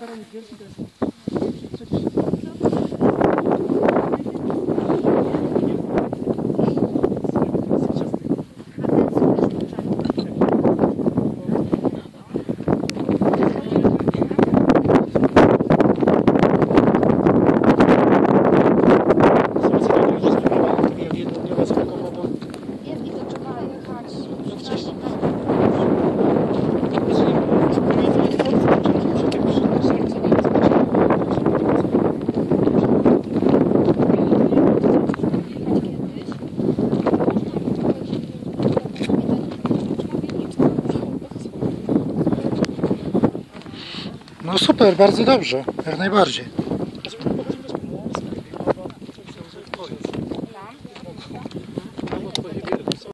стороны держи Gracias. No super, bardzo dobrze, jak najbardziej.